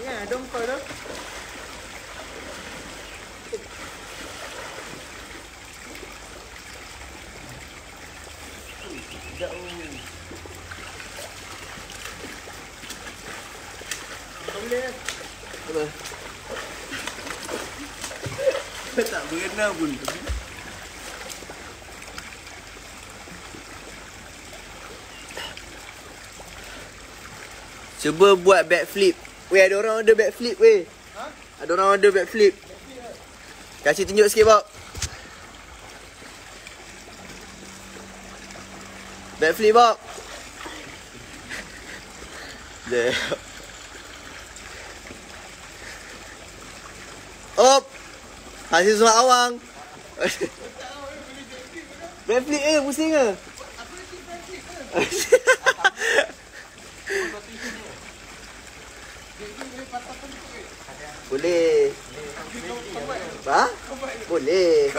Ya. Boleh. Apa? tak berenang pun. Cuba buat backflip. Weh, ada orang order backflip weh. Ha? Ada orang order backflip. Kasih tunjuk sikit, Bob. Backflip, Bob. There. Op. Hasil surat awang. backflip eh, pusing ke? Boleh. Ha? Boleh.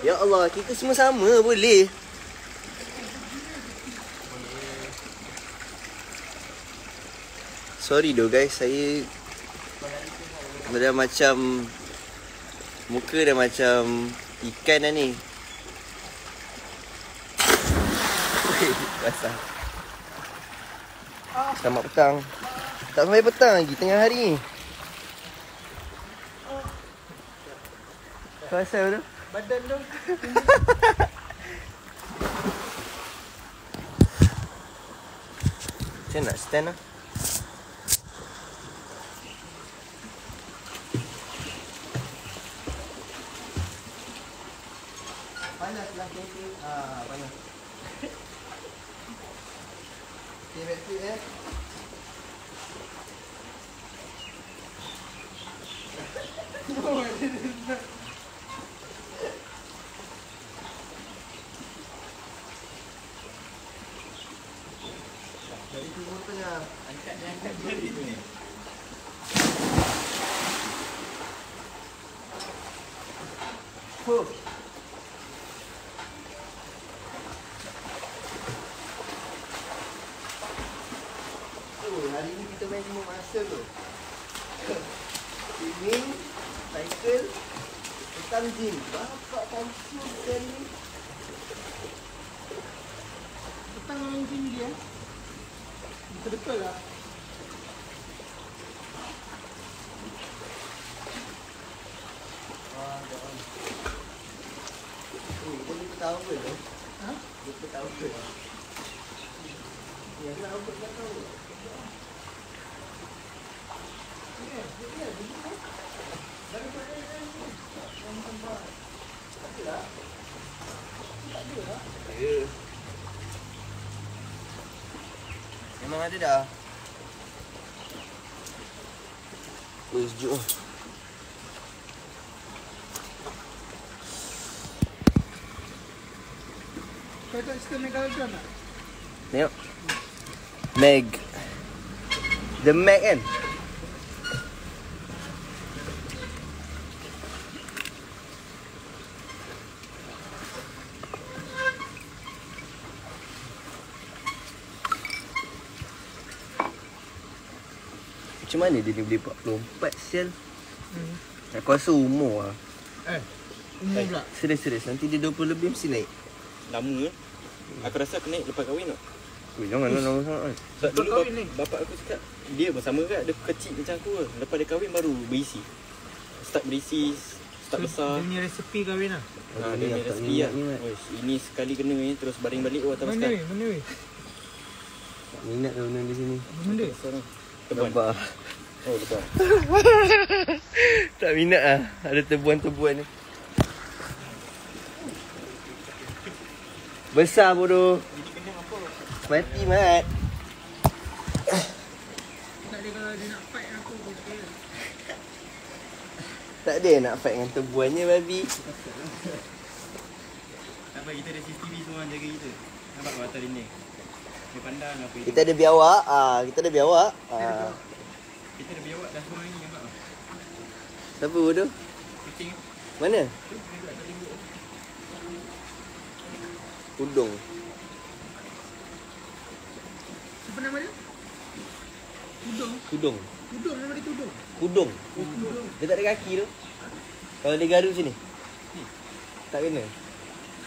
Ya Allah, kita semua sama boleh. Sorry doh guys, saya dah macam muka dah macam ikan dah ni. Basah. Selamat petang. Tak sampai petang lagi, tengah hari ni. Kau asal tu? Badan tu. Macam nak stand lah. Panas lah camping. Ah, panas. Okay, backflip eh. Hari ni kita main lima masa tu. Cycle, petang gym. Bapak tamsu kan ni. Petang ni dia. Betul-betul lah. Wah, on. Oh, dia lupa tahu ke tu? Ha? Lupa tahu ke? Ya, kenapa aku tak tahu? Ya. Memang ada dah. Oh, sejuk lah. Kau tak suka Megalodon tak? Tengok. Meg. The Meg kan? Macam mana dia ni boleh buat lompat sel? Hmm. Aku rasa umur lah. Eh. Umur pula. Serius-serius. Nanti dia 20 lebih mesti naik. Lama Aku rasa aku naik lepas kahwin tau Ui, jangan lah lama sangat. Sebab Lepas dulu bap- ni? bapak aku cakap Dia bersama kan Dia kecil macam aku lah Lepas dia kahwin baru berisi Start berisi Start besar Dia punya resepi kahwin lah. ha, Aduh, Dia ni punya minat lah. Uish, Ini sekali kena ni Terus baring balik Oh atas Mana besar weh? Mana weh? Minat lah benda di sini. Benda? Teban Lebar. Oh lebar tak minat lah. Ada tebuan-tebuan ni. Besar bodoh. Mati mat. Tak ada kalau dia nak fight aku aku okey. Tak ada nak fight dengan tebuannya babi. Tak apa kita ada CCTV semua jaga kita Nampak kau atas dinding Dia pandang apa Kita ada biawak. Ah, kita ada biawak. Ah. Kita ada biawak dah semua ni nampak tak? Siapa bodoh? Kucing Mana? Udung. Siapa nama dia? Udong. Tudung. Tudung nama dia tudung. Kudung. Tudung. Dia tak ada kaki tu. Kalau dia garu sini. Tak kena.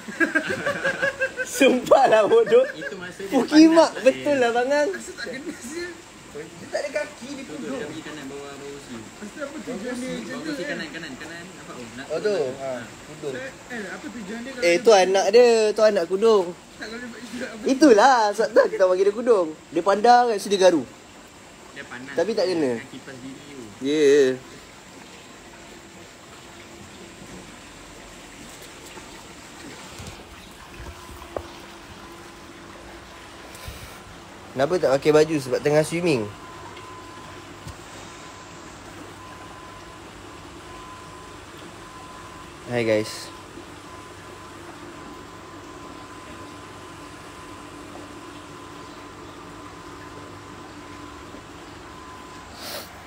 Sumpah lah bodoh. Itu masa dia Pukimak betul lah bangang. Asal tak kena sial. Dia tak ada kaki dia Tu tu dia pergi kanan bawah bawah si. Asal apa tujuan dia macam Bawah kan? kanan kanan kanan. Nampak oh nak. Oh tu. Ha, kudung. Eh, apa tujuan dia Eh tu anak dia, tu anak kudung. Itulah sebab tu kita panggil dia kudung. Dia pandang kat sini dia garu. Dia panas. Tapi tak kena. Kipas diri tu. Ya. Yeah. Kenapa tak pakai baju sebab tengah swimming? Hai guys.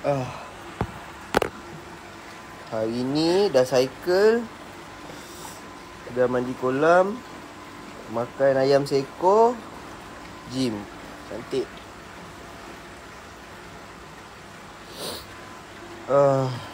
Ah. Hari ni dah cycle Dah mandi kolam Makan ayam seekor Gym Cantik Ah.